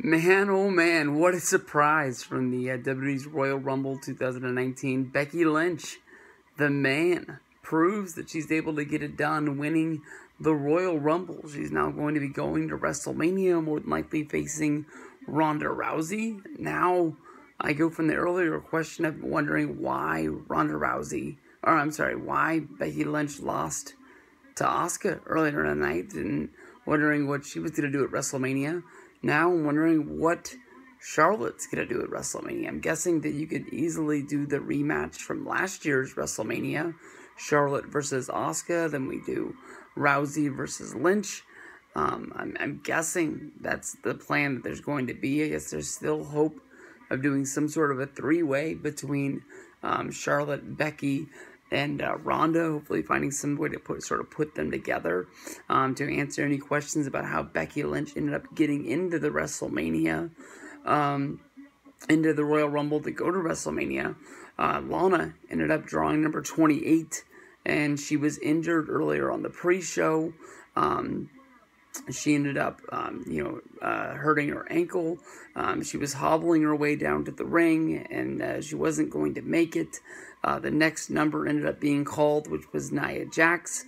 Man, oh man, what a surprise from the uh, WWE's Royal Rumble 2019. Becky Lynch, the man, proves that she's able to get it done winning the Royal Rumble. She's now going to be going to WrestleMania, more than likely facing Ronda Rousey. Now, I go from the earlier question of wondering why Ronda Rousey, or I'm sorry, why Becky Lynch lost to Asuka earlier in the night and wondering what she was going to do at WrestleMania. Now I'm wondering what Charlotte's going to do at WrestleMania. I'm guessing that you could easily do the rematch from last year's WrestleMania Charlotte versus Asuka. Then we do Rousey versus Lynch. Um, I'm, I'm guessing that's the plan that there's going to be. I guess there's still hope of doing some sort of a three way between um, Charlotte, Becky, and uh, Ronda. Hopefully, finding some way to put sort of put them together um, to answer any questions about how Becky Lynch ended up getting into the WrestleMania, um, into the Royal Rumble to go to WrestleMania. Uh, Lana ended up drawing number 28, and she was injured earlier on the pre-show. Um, she ended up, um, you know, uh, hurting her ankle. Um, she was hobbling her way down to the ring, and uh, she wasn't going to make it. Uh, the next number ended up being called, which was Nia Jax.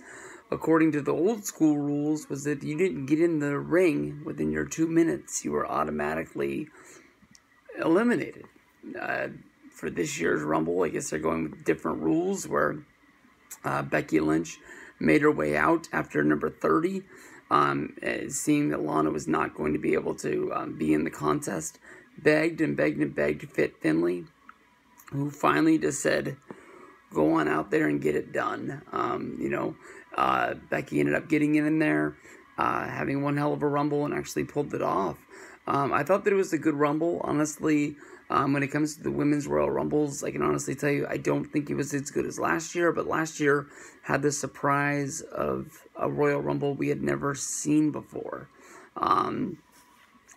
According to the old school rules, was that you didn't get in the ring within your two minutes, you were automatically eliminated. Uh, for this year's Rumble, I guess they're going with different rules where uh, Becky Lynch made her way out after number 30 um, seeing that Lana was not going to be able to um, be in the contest, begged and begged and begged Fit Finlay, who finally just said, go on out there and get it done. Um, you know, uh, Becky ended up getting it in there, uh, having one hell of a rumble, and actually pulled it off. Um, I thought that it was a good rumble. Honestly, um, when it comes to the women's Royal Rumbles, I can honestly tell you I don't think it was as good as last year, but last year had the surprise of a Royal Rumble we had never seen before. Um,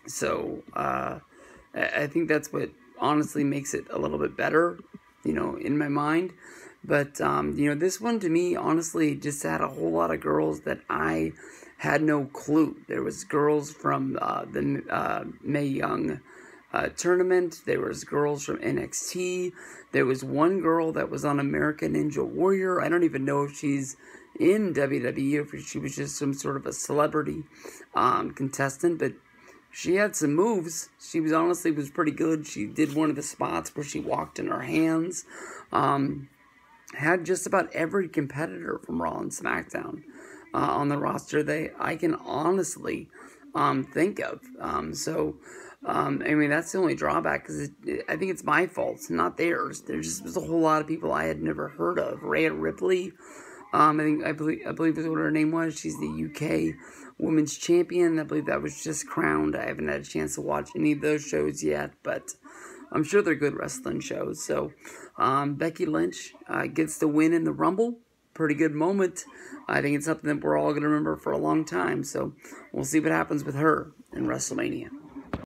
so uh, I think that's what honestly makes it a little bit better, you know, in my mind. But, um, you know, this one to me, honestly, just had a whole lot of girls that I had no clue. There was girls from uh, the uh, Mae Young uh, tournament. There was girls from NXT. There was one girl that was on American Ninja Warrior. I don't even know if she's in WWE if she was just some sort of a celebrity um, contestant, but she had some moves. She was honestly was pretty good. She did one of the spots where she walked in her hands. Um, had just about every competitor from Raw and SmackDown uh, on the roster they I can honestly um, think of. Um, so um, I mean, that's the only drawback because I think it's my fault, not theirs. There just was a whole lot of people I had never heard of. Rhea Ripley, um, I think I believe I believe is what her name was. She's the UK Women's Champion. I believe that was just crowned. I haven't had a chance to watch any of those shows yet, but I'm sure they're good wrestling shows. So um, Becky Lynch uh, gets the win in the Rumble. Pretty good moment. I think it's something that we're all going to remember for a long time. So we'll see what happens with her in WrestleMania.